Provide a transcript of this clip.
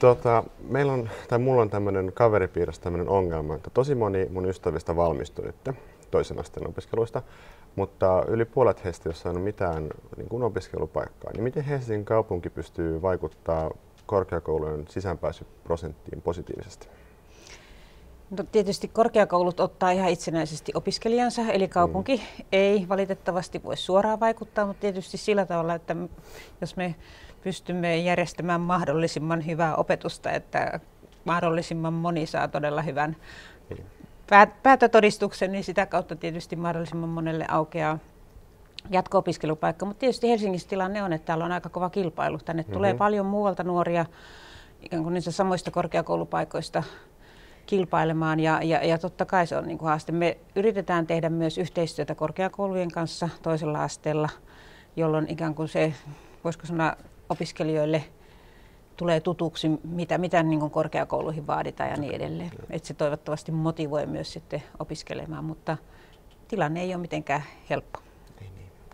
Tota, meillä on, tai mulla on tämmöinen kaveripiirissä tämmöinen ongelma, että tosi moni mun ystävistä valmistui nyt toisen asteen opiskeluista, mutta yli puolet heistä ei ole saanut mitään niin kuin opiskelupaikkaa. Niin miten Helsingin kaupunki pystyy vaikuttaa korkeakoulujen sisäänpääsyprosenttiin positiivisesti? No, tietysti korkeakoulut ottaa ihan itsenäisesti opiskelijansa, eli kaupunki mm. ei valitettavasti voi suoraan vaikuttaa, mutta tietysti sillä tavalla, että jos me pystymme järjestämään mahdollisimman hyvää opetusta, että mahdollisimman moni saa todella hyvän niin. päätötodistuksen, niin sitä kautta tietysti mahdollisimman monelle aukeaa jatko-opiskelupaikka. Mutta tietysti Helsingissä tilanne on, että täällä on aika kova kilpailu. Tänne mm-hmm. tulee paljon muualta nuoria ikään kuin niistä samoista korkeakoulupaikoista kilpailemaan ja, ja, ja totta kai se on niin kuin haaste. Me yritetään tehdä myös yhteistyötä korkeakoulujen kanssa toisella asteella, jolloin ikään kuin se, voisiko sanoa opiskelijoille tulee tutuksi, mitä, mitä niin kuin korkeakouluihin vaaditaan ja niin edelleen. Et se toivottavasti motivoi myös sitten opiskelemaan, mutta tilanne ei ole mitenkään helppo.